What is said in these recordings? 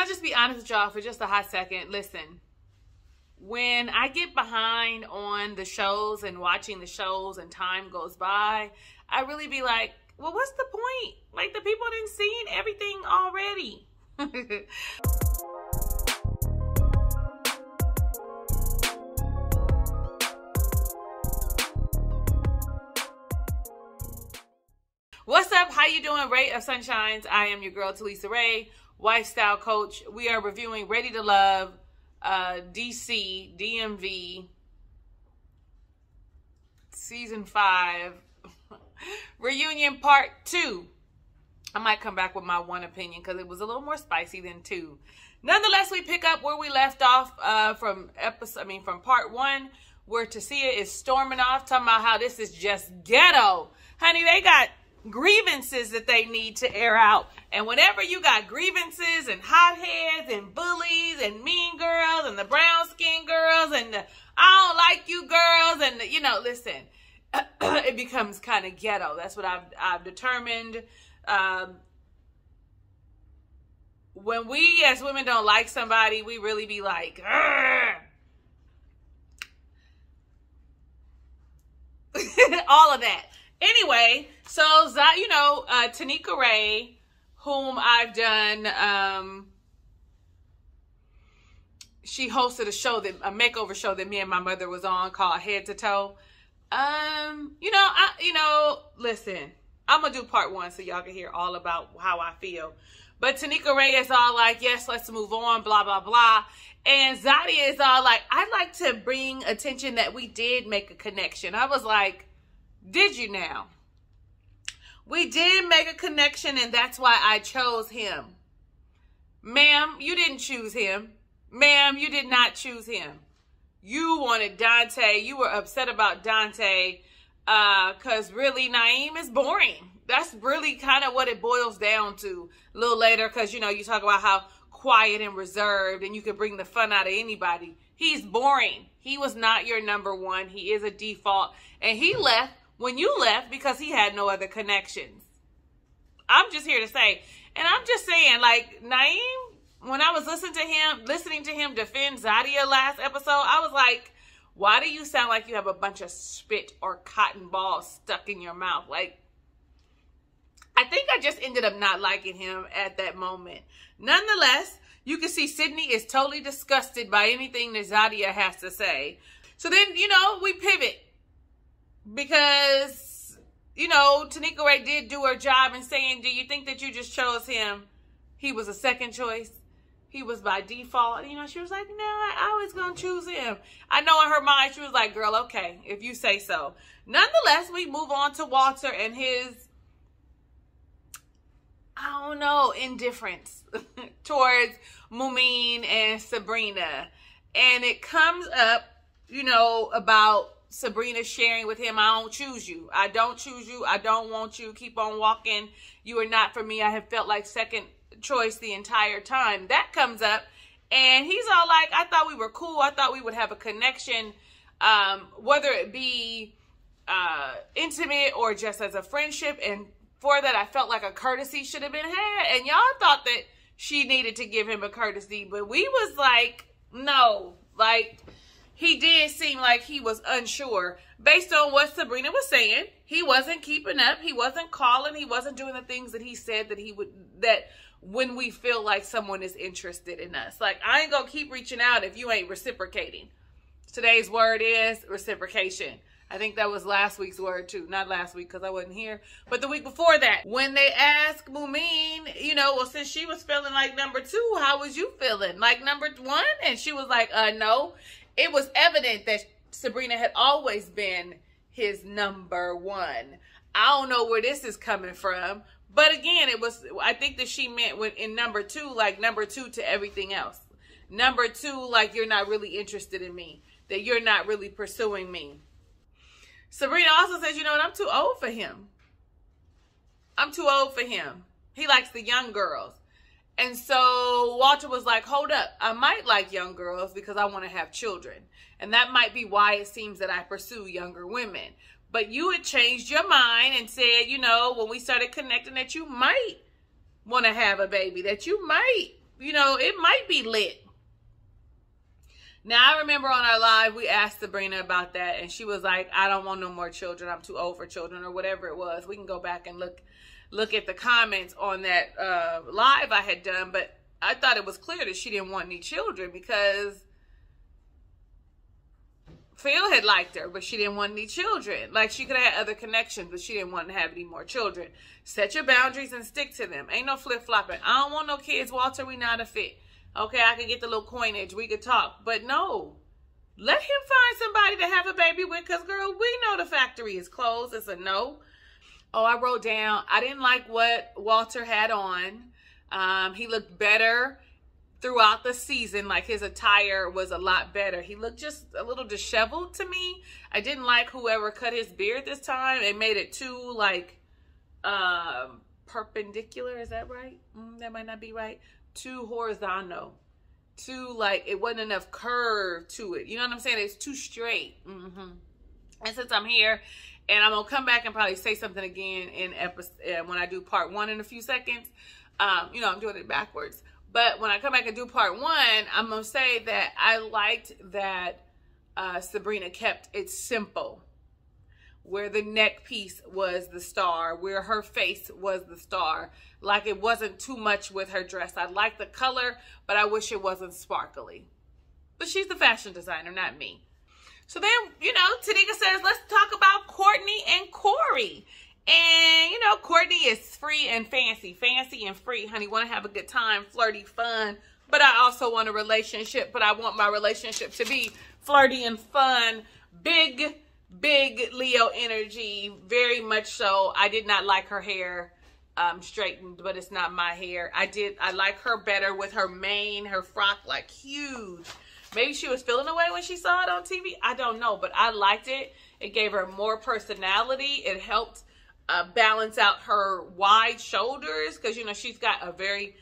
I just be honest with y'all for just a hot second? Listen, when I get behind on the shows and watching the shows and time goes by, I really be like, well, what's the point? Like the people didn't seen everything already. What's up? How you doing? Ray of Sunshines. I am your girl Talisa Rae, lifestyle coach. We are reviewing Ready to Love, uh, DC, DMV, season five, reunion part two. I might come back with my one opinion because it was a little more spicy than two. Nonetheless, we pick up where we left off uh, from episode. I mean, from part one, where Tasia is storming off, talking about how this is just ghetto. Honey, they got grievances that they need to air out. And whenever you got grievances and hotheads and bullies and mean girls and the brown skin girls and the I don't like you girls and the, you know, listen, it becomes kind of ghetto. That's what I've I've determined. Um, when we as women don't like somebody, we really be like, all of that. Anyway, so you know, uh, Tanika Ray, whom I've done, um, she hosted a show that a makeover show that me and my mother was on called Head to Toe. Um, you know, I you know, listen, I'm gonna do part one so y'all can hear all about how I feel. But Tanika Ray is all like, yes, let's move on, blah blah blah. And Zadia is all like, I'd like to bring attention that we did make a connection. I was like, did you now? We did make a connection, and that's why I chose him. Ma'am, you didn't choose him. Ma'am, you did not choose him. You wanted Dante. You were upset about Dante because uh, really, Naeem is boring. That's really kind of what it boils down to a little later because, you know, you talk about how quiet and reserved and you can bring the fun out of anybody. He's boring. He was not your number one. He is a default. And he left when you left because he had no other connections. I'm just here to say, and I'm just saying, like Naeem, when I was listening to him, listening to him defend Zadia last episode, I was like, why do you sound like you have a bunch of spit or cotton balls stuck in your mouth? Like, I think I just ended up not liking him at that moment. Nonetheless, you can see Sydney is totally disgusted by anything that Zadia has to say. So then, you know, we pivot because you know Tanika Ray did do her job in saying, "Do you think that you just chose him? He was a second choice. He was by default." You know, she was like, "No, I, I was gonna choose him." I know in her mind she was like, "Girl, okay, if you say so." Nonetheless, we move on to Walter and his. I don't know, indifference towards Mumin and Sabrina. And it comes up, you know, about Sabrina sharing with him, I don't choose you. I don't choose you. I don't want you. Keep on walking. You are not for me. I have felt like second choice the entire time. That comes up. And he's all like, I thought we were cool. I thought we would have a connection, um, whether it be uh, intimate or just as a friendship. And for that, I felt like a courtesy should have been had. And y'all thought that she needed to give him a courtesy. But we was like, no. Like, he did seem like he was unsure based on what Sabrina was saying. He wasn't keeping up. He wasn't calling. He wasn't doing the things that he said that he would, that when we feel like someone is interested in us. Like, I ain't gonna keep reaching out if you ain't reciprocating. Today's word is reciprocation. I think that was last week's word too. Not last week because I wasn't here, but the week before that. When they asked Mumin, you know, well, since she was feeling like number two, how was you feeling? Like number one? And she was like, uh, no it was evident that Sabrina had always been his number one. I don't know where this is coming from, but again, it was. I think that she meant when in number two, like number two to everything else. Number two, like you're not really interested in me, that you're not really pursuing me. Sabrina also says, you know what? I'm too old for him. I'm too old for him. He likes the young girls. And so Walter was like, hold up, I might like young girls because I want to have children. And that might be why it seems that I pursue younger women. But you had changed your mind and said, you know, when we started connecting, that you might want to have a baby, that you might you know, it might be lit. Now I remember on our live we asked Sabrina about that, and she was like, "I don't want no more children. I'm too old for children, or whatever it was." We can go back and look look at the comments on that uh, live I had done, but I thought it was clear that she didn't want any children because Phil had liked her, but she didn't want any children. Like she could have had other connections, but she didn't want to have any more children. Set your boundaries and stick to them. Ain't no flip flopping. I don't want no kids, Walter. We not a fit. Okay, I could get the little coinage. We could talk, but no. Let him find somebody to have a baby with, cause girl, we know the factory is closed. It's a no. Oh, I wrote down. I didn't like what Walter had on. Um, he looked better throughout the season. Like his attire was a lot better. He looked just a little disheveled to me. I didn't like whoever cut his beard this time. It made it too like um, perpendicular. Is that right? Mm, that might not be right. Too horizontal. Too like it wasn't enough curve to it. You know what I'm saying? It's too straight. Mm-hmm. And since I'm here, and I'm gonna come back and probably say something again in episode uh, when I do part one in a few seconds. Um, you know, I'm doing it backwards. But when I come back and do part one, I'm to say that I liked that uh, Sabrina kept it simple. Where the neck piece was the star, where her face was the star. Like it wasn't too much with her dress. I like the color, but I wish it wasn't sparkly. But she's the fashion designer, not me. So then, you know, Tanika says, let's talk about Courtney and Corey. And, you know, Courtney is free and fancy. Fancy and free, honey. Want to have a good time, flirty, fun. But I also want a relationship. But I want my relationship to be flirty and fun. Big, big Leo energy. Very much so. I did not like her hair um, straightened, but it's not my hair. I did, I like her better with her mane, her frock, like huge. Maybe she was feeling away when she saw it on TV. I don't know, but I liked it. It gave her more personality. It helped uh, balance out her wide shoulders because you know she's got a very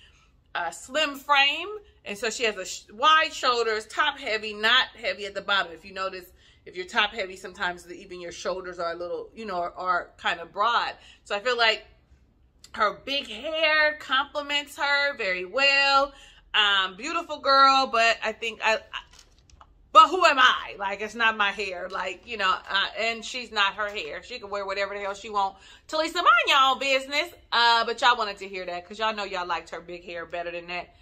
uh, slim frame and so she has a sh wide shoulders top heavy not heavy at the bottom if you notice if you're top heavy sometimes the, even your shoulders are a little you know are, are kind of broad so i feel like her big hair complements her very well um beautiful girl but i think i, I but who am I? Like, it's not my hair. Like, you know, uh, and she's not her hair. She can wear whatever the hell she want. Talisa, mind y'all business. Uh, but y'all wanted to hear that because y'all know y'all liked her big hair better than that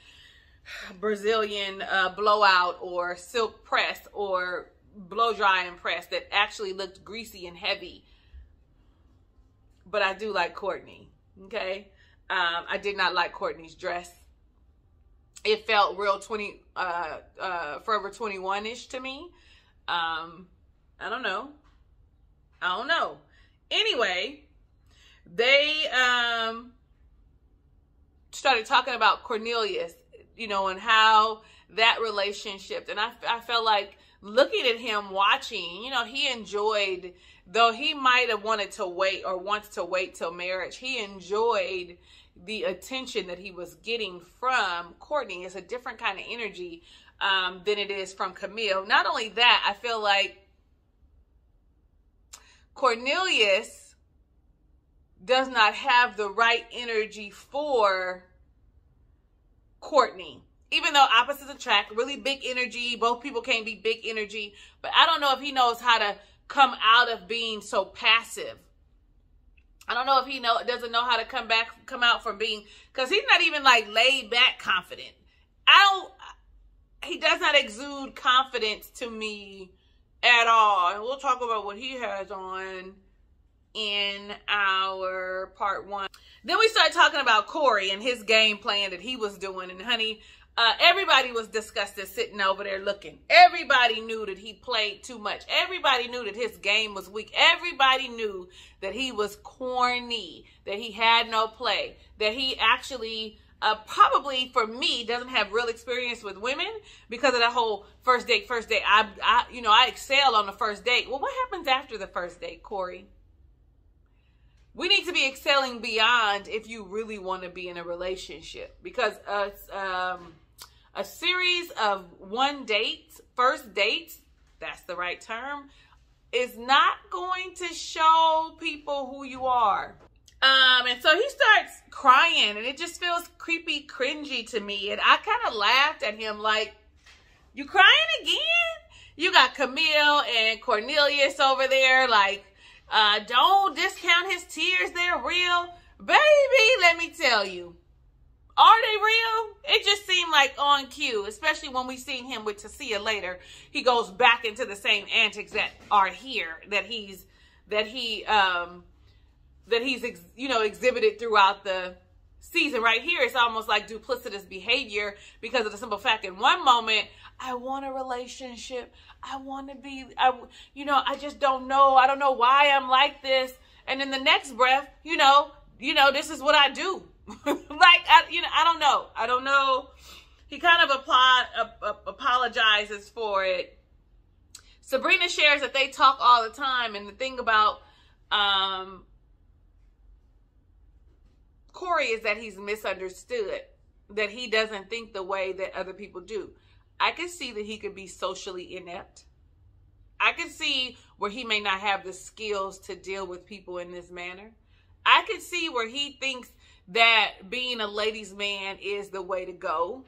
Brazilian uh, blowout or silk press or blow dry and press that actually looked greasy and heavy. But I do like Courtney. Okay. Um, I did not like Courtney's dress it felt real 20 uh uh forever 21ish to me um i don't know i don't know anyway they um started talking about cornelius you know and how that relationship and i i felt like looking at him watching you know he enjoyed though he might have wanted to wait or wants to wait till marriage he enjoyed the attention that he was getting from Courtney. It's a different kind of energy um, than it is from Camille. Not only that, I feel like Cornelius does not have the right energy for Courtney. Even though opposites attract, really big energy, both people can't be big energy, but I don't know if he knows how to come out of being so passive I don't know if he know doesn't know how to come back, come out from being, because he's not even like laid back confident. I don't. He does not exude confidence to me at all. And we'll talk about what he has on in our part one. Then we start talking about Corey and his game plan that he was doing. And honey, uh, everybody was disgusted sitting over there looking. Everybody knew that he played too much. Everybody knew that his game was weak. Everybody knew that he was corny, that he had no play, that he actually uh, probably for me doesn't have real experience with women because of that whole first date, first date. I, I, you know, I excel on the first date. Well, what happens after the first date, Corey? we need to be excelling beyond if you really want to be in a relationship because uh, um, a series of one dates, first dates, that's the right term, is not going to show people who you are. Um, and so he starts crying, and it just feels creepy, cringy to me. And I kind of laughed at him, like, "You crying again?" You got Camille and Cornelius over there, like, uh, don't discount his tears. They're real. Baby, let me tell you. Are they real? It just seemed like on cue, especially when we seen him with Tasia later. He goes back into the same antics that are here, that he's, that he, um, that he's, you know, exhibited throughout the season. Right here, it's almost like duplicitous behavior because of the simple fact in one moment, I want a relationship. I want to be, I, you know, I just don't know. I don't know why I'm like this. And in the next breath, you know, you know, this is what I do. like, I, you know, I don't know. I don't know. He kind of uh, apologizes for it. Sabrina shares that they talk all the time. And the thing about um, Corey is that he's misunderstood, that he doesn't think the way that other people do. I can see that he could be socially inept. I can see where he may not have the skills to deal with people in this manner. I can see where he thinks that being a ladies' man is the way to go.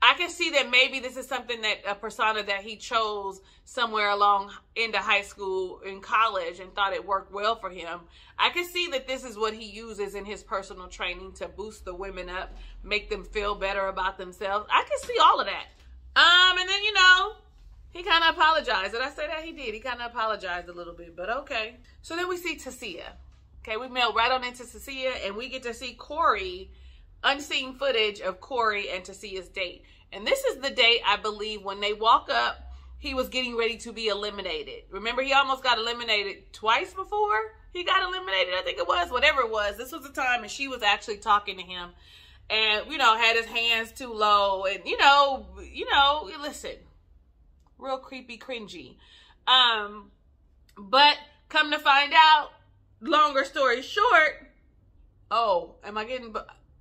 I can see that maybe this is something that a persona that he chose somewhere along into high school in college and thought it worked well for him. I can see that this is what he uses in his personal training to boost the women up, make them feel better about themselves. I can see all of that. Um, and then you know, he kind of apologized. Did I say that? He did. He kind of apologized a little bit, but okay. So then we see Tasia. Okay, we mail right on into Cecilia and we get to see Corey, unseen footage of Corey and Tasia's date. And this is the date, I believe, when they walk up, he was getting ready to be eliminated. Remember, he almost got eliminated twice before he got eliminated, I think it was, whatever it was. This was the time, and she was actually talking to him and you know had his hands too low and you know you know listen real creepy cringy um but come to find out longer story short oh am i getting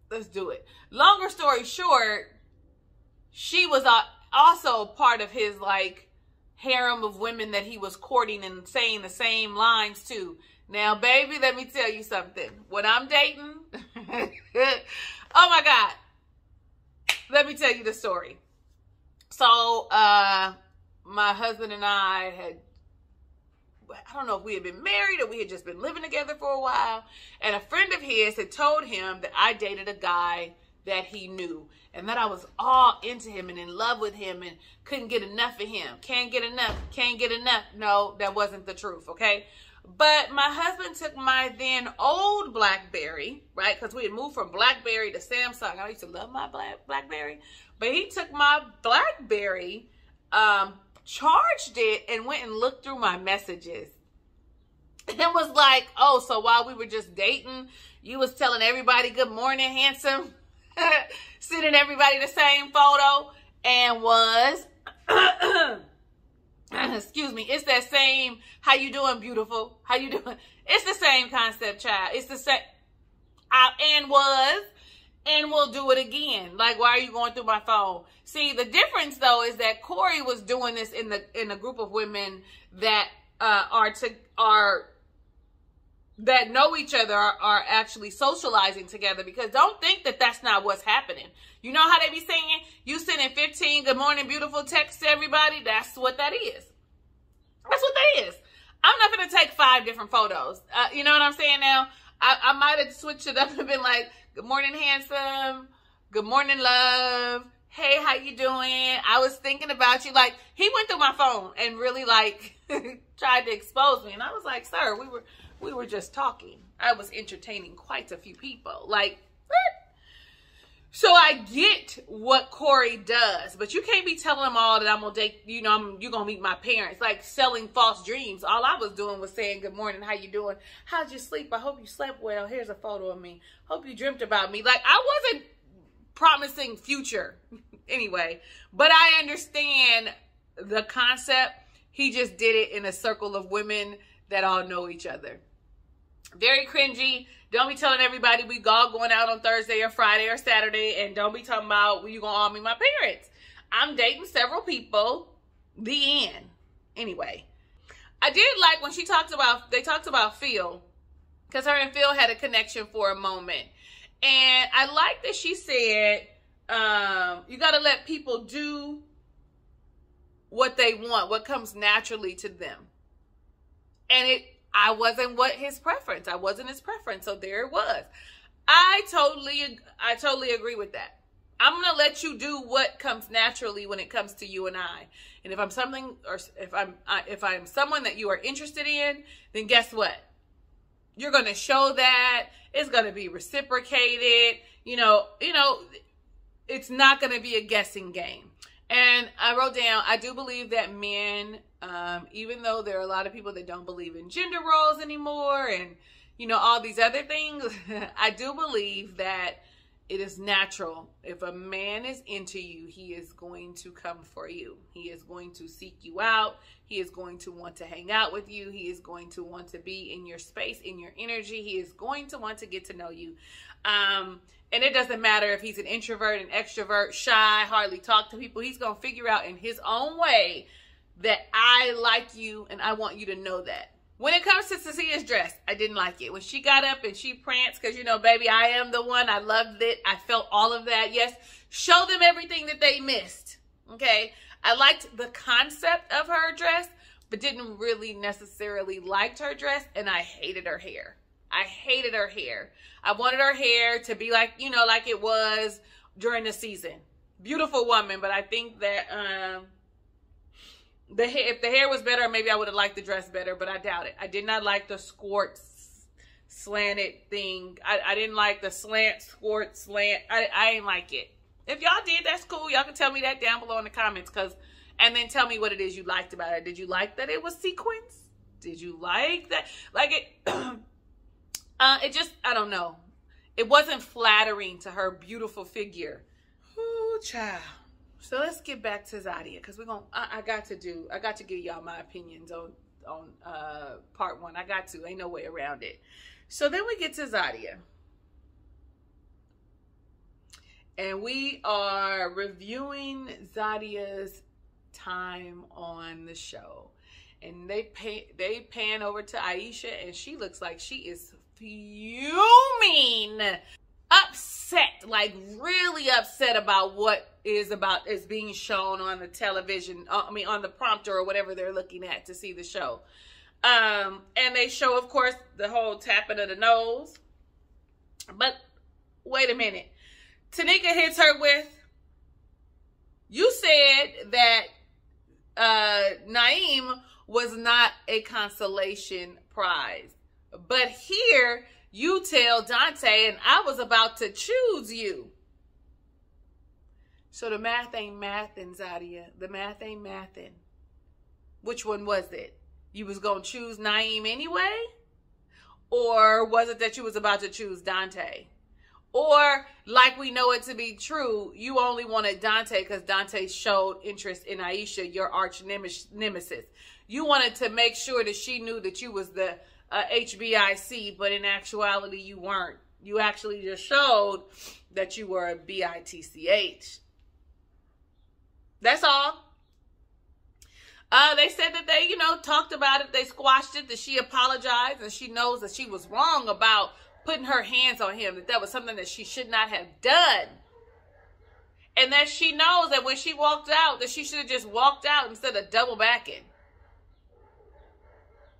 let's do it longer story short she was also part of his like harem of women that he was courting and saying the same lines to now baby let me tell you something when i'm dating Oh my God. Let me tell you the story. So, uh, my husband and I had, I don't know if we had been married or we had just been living together for a while. And a friend of his had told him that I dated a guy that he knew and that I was all into him and in love with him and couldn't get enough of him. Can't get enough. Can't get enough. No, that wasn't the truth. Okay. But my husband took my then old BlackBerry, right? Because we had moved from BlackBerry to Samsung. I used to love my Black BlackBerry. But he took my BlackBerry, um, charged it, and went and looked through my messages. And was like, oh, so while we were just dating, you was telling everybody good morning, handsome, sending everybody the same photo, and was excuse me, it's that same, how you doing, beautiful? How you doing? It's the same concept, child. It's the same, I, and was, and we'll do it again. Like, why are you going through my phone? See, the difference though is that Corey was doing this in the in a group of women that uh, are to are that know each other are, are, actually socializing together because don't think that that's not what's happening. You know how they be saying you sending 15 good morning beautiful texts to everybody? That's what that is. That's what that is. I'm not going to take five different photos. Uh, you know what I'm saying now? I, I might have switched it up and been like, good morning, handsome. Good morning, love. Hey, how you doing? I was thinking about you. Like, he went through my phone and really like tried to expose me. And I was like, sir, we were we were just talking. I was entertaining quite a few people. Like, what? So I get what Corey does, but you can't be telling them all that I'm gonna date, you know, I'm you're gonna meet my parents, like selling false dreams. All I was doing was saying, Good morning, how you doing? How'd you sleep? I hope you slept well. Here's a photo of me. Hope you dreamt about me. Like I wasn't promising future anyway, but I understand the concept. He just did it in a circle of women that all know each other. Very cringy. Don't be telling everybody we all going out on Thursday or Friday or Saturday, and don't be talking about well, you gonna all meet my parents. I'm dating several people. The end. Anyway, I did like when she talked about they talked about Phil, because her and Phil had a connection for a moment. And I like that she said, um, you got to let people do what they want, what comes naturally to them. And it, I wasn't what his preference. I wasn't his preference. So there it was. I totally, I totally agree with that. I'm going to let you do what comes naturally when it comes to you and I. And if I'm something, or if I'm, if I'm someone that you are interested in, then guess what? You're going to show that. It's going to be reciprocated. You know, you know, it's not going to be a guessing game. And I wrote down, I do believe that men, um, even though there are a lot of people that don't believe in gender roles anymore and, you know, all these other things, I do believe that it is natural. If a man is into you, he is going to come for you. He is going to seek you out. He is going to want to hang out with you. He is going to want to be in your space, in your energy. He is going to want to get to know you. Um, and it doesn't matter if he's an introvert, an extrovert, shy, hardly talk to people. He's going to figure out in his own way that I like you and I want you to know that. When it comes to Cecilia's dress, I didn't like it. When she got up and she pranced, because, you know, baby, I am the one. I loved it. I felt all of that. Yes, show them everything that they missed. Okay. I liked the concept of her dress, but didn't really necessarily liked her dress. And I hated her hair. I hated her hair. I wanted her hair to be like, you know, like it was during the season. Beautiful woman, but I think that um the hair, if the hair was better, maybe I would have liked the dress better, but I doubt it. I did not like the squirt slanted thing. I, I didn't like the slant, squirt, slant. I, I didn't like it. If y'all did, that's cool. Y'all can tell me that down below in the comments. Cause, and then tell me what it is you liked about it. Did you like that it was sequins? Did you like that? Like it, Uh, it just, I don't know. It wasn't flattering to her beautiful figure. Ooh, child. So let's get back to Zadia because we're gonna. I, got to do. I got to give y'all my opinions on on uh, part one. I got to. Ain't no way around it. So then we get to Zadia, and we are reviewing Zadia's time on the show, and they pay they pan over to Aisha, and she looks like she is fuming, upset, like really upset about what is about is being shown on the television. Uh, I mean, on the prompter or whatever they're looking at to see the show. Um, and they show, of course, the whole tapping of the nose. But wait a minute. Tanika hits her with, you said that uh, Naeem was not a consolation prize. But here you tell Dante, and I was about to choose you. So the math ain't mathin', Zadia. The math ain't mathin'. Which one was it? You was going to choose Naeem anyway? Or was it that you was about to choose Dante? Or, like we know it to be true, you only wanted Dante because Dante showed interest in Aisha, your arch nemesis. You wanted to make sure that she knew that you was the HBIC, but in actuality, you weren't. You actually just showed that you were a BITCH. That's all. Uh, they said that they, you know, talked about it. They squashed it. That she apologized and she knows that she was wrong about putting her hands on him. That that was something that she should not have done. And that she knows that when she walked out, that she should have just walked out instead of double backing.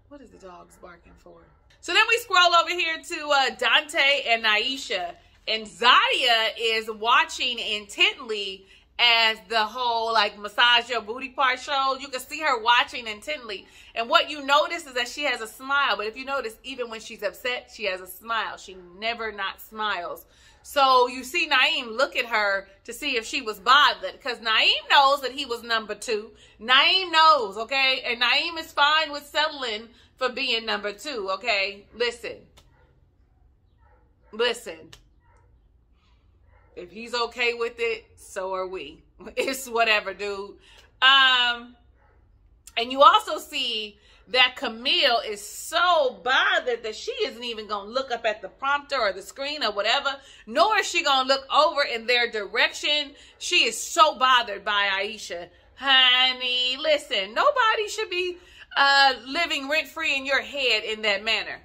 What is the dogs barking for? So then we scroll over here to uh, Dante and Naisha. And Zadia is watching intently as the whole like massage your booty part show. You can see her watching intently. And what you notice is that she has a smile. But if you notice, even when she's upset, she has a smile. She never not smiles. So you see Naeem look at her to see if she was bothered because Naeem knows that he was number two. Naeem knows, okay? And Naeem is fine with settling for being number two, okay? Listen. Listen. If he's okay with it, so are we. It's whatever, dude. Um, and you also see that Camille is so bothered that she isn't even going to look up at the prompter or the screen or whatever, nor is she going to look over in their direction. She is so bothered by Aisha. Honey, listen, nobody should be uh, living rent free in your head in that manner.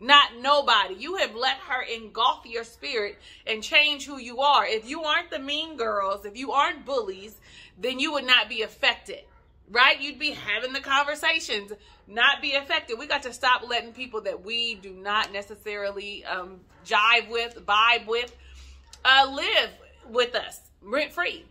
Not nobody. You have let her engulf your spirit and change who you are. If you aren't the mean girls, if you aren't bullies, then you would not be affected, right? You'd be having the conversations, not be affected. We got to stop letting people that we do not necessarily um, jive with, vibe with, uh, live with us rent free.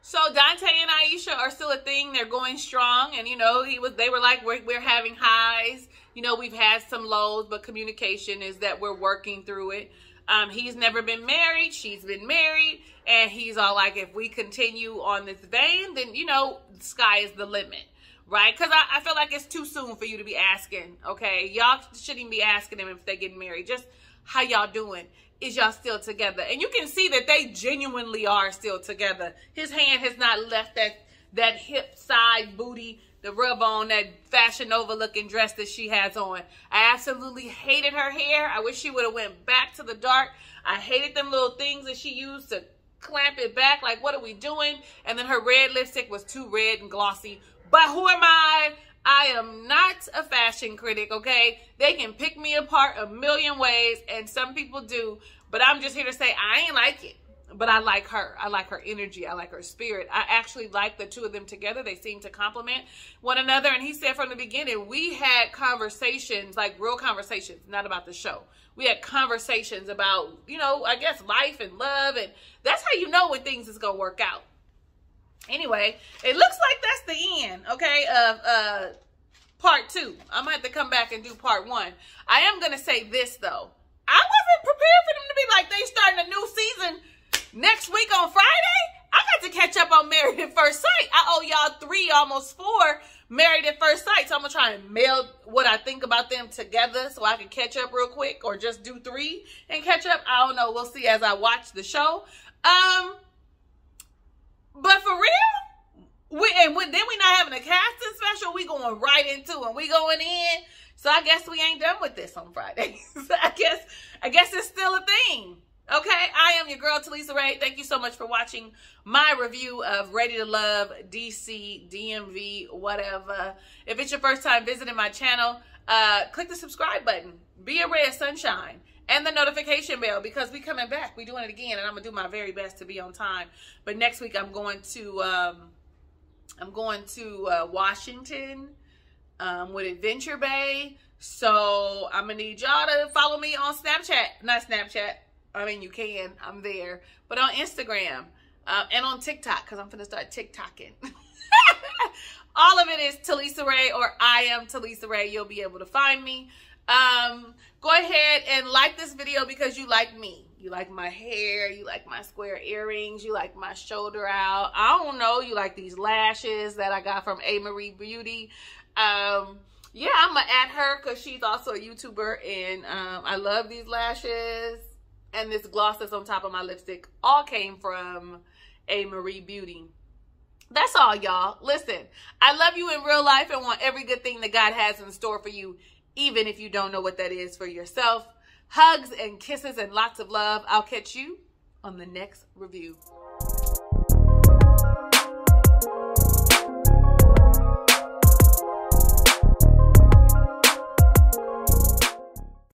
So Dante and Aisha are still a thing. They're going strong, and you know he was. They were like we're, we're having highs. You know we've had some lows, but communication is that we're working through it. Um, he's never been married. She's been married, and he's all like, if we continue on this vein, then you know the sky is the limit, right? Because I, I feel like it's too soon for you to be asking. Okay, y'all shouldn't be asking them if they get married. Just how y'all doing? is y'all still together? And you can see that they genuinely are still together. His hand has not left that that hip side booty, the rub on that fashion over looking dress that she has on. I absolutely hated her hair. I wish she would have went back to the dark. I hated them little things that she used to clamp it back. Like, what are we doing? And then her red lipstick was too red and glossy. But who am I? I am not a fashion critic, okay? They can pick me apart a million ways, and some people do, but I'm just here to say I ain't like it. But I like her. I like her energy. I like her spirit. I actually like the two of them together. They seem to complement one another. And he said from the beginning, we had conversations, like real conversations, not about the show. We had conversations about, you know, I guess life and love. And that's how you know when things is going to work out. Anyway, it looks like that's the end, okay, of uh part two. I might have to come back and do part one. I am going to say this, though. I wasn't prepared for them to be like, they starting a new season next week on Friday. I got to catch up on Married at First Sight. I owe y'all three, almost four Married at First Sight. So I'm going to try and mail what I think about them together so I can catch up real quick or just do three and catch up. I don't know. We'll see as I watch the show. Um, but for real, we and then we not having a casting special. We going right into it. We going in. So I guess we ain't done with this on Friday. I guess I guess it's still a thing. Okay, I am your girl Talisa Rae. Thank you so much for watching my review of Ready to Love DC DMV whatever. If it's your first time visiting my channel, uh, click the subscribe button. Be a ray of sunshine and the notification bell because we coming back. We doing it again, and I'm gonna do my very best to be on time. But next week I'm going to um, I'm going to uh, Washington um, with Adventure Bay. So I'm gonna need y'all to follow me on Snapchat, not Snapchat. I mean you can, I'm there, but on Instagram uh, and on TikTok because I'm gonna start TikToking. All of it is Talisa Rae or I am Talisa Rae. You'll be able to find me. Um, go ahead and like this video because you like me. You like my hair, you like my square earrings, you like my shoulder out. I don't know, you like these lashes that I got from A. Marie Beauty. Um, yeah, I'm gonna add her because she's also a YouTuber and um, I love these lashes and this gloss that's on top of my lipstick all came from A. Marie Beauty. That's all, y'all. Listen, I love you in real life and want every good thing that God has in store for you even if you don't know what that is for yourself. Hugs and kisses and lots of love. I'll catch you on the next review.